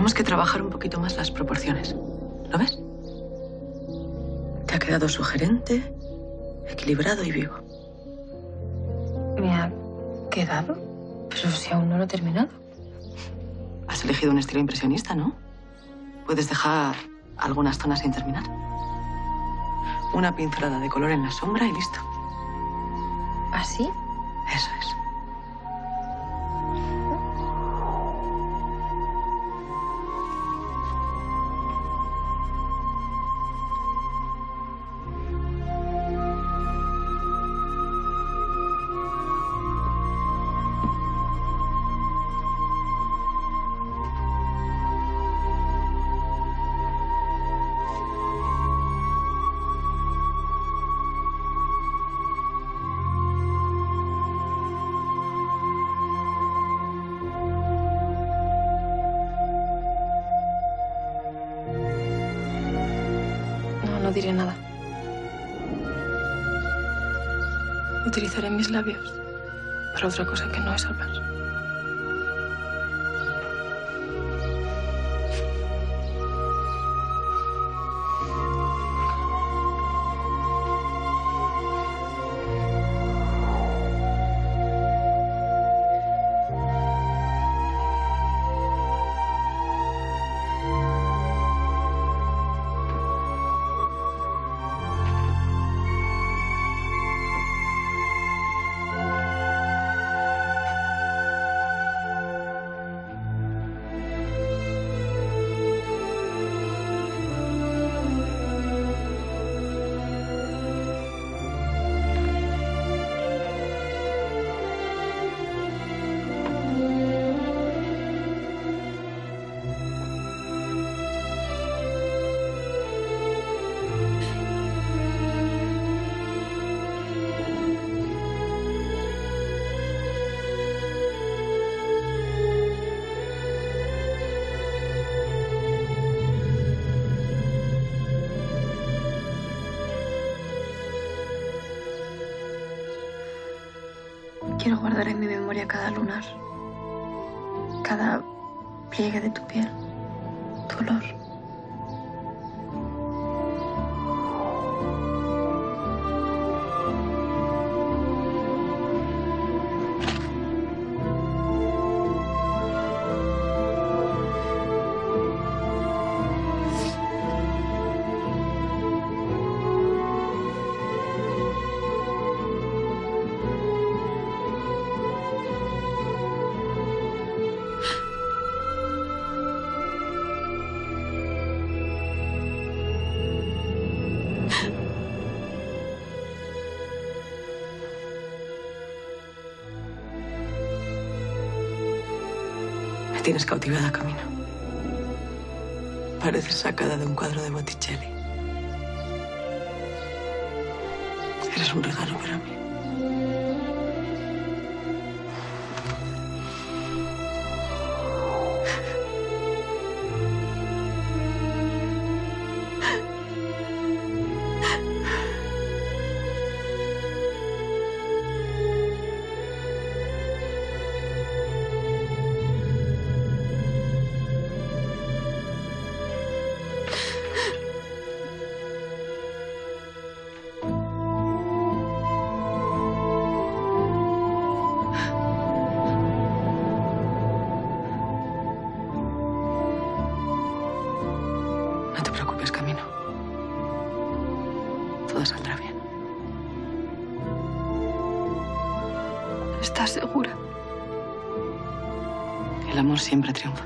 Tenemos que trabajar un poquito más las proporciones. ¿Lo ves? Te ha quedado sugerente, equilibrado y vivo. ¿Me ha quedado? Pero si aún no lo he terminado. Has elegido un estilo impresionista, ¿no? Puedes dejar algunas zonas sin terminar. Una pincelada de color en la sombra y listo. ¿Así? Eso es. No, diré nada. Utilizaré mis labios para otra cosa que no es hablar. Quiero guardar en mi memoria cada lunar, cada pliegue de tu piel, tu olor. Tienes cautivada, Camino. Pareces sacada de un cuadro de Botticelli. Eres un regalo para mí. ¿Estás segura? El amor siempre triunfa.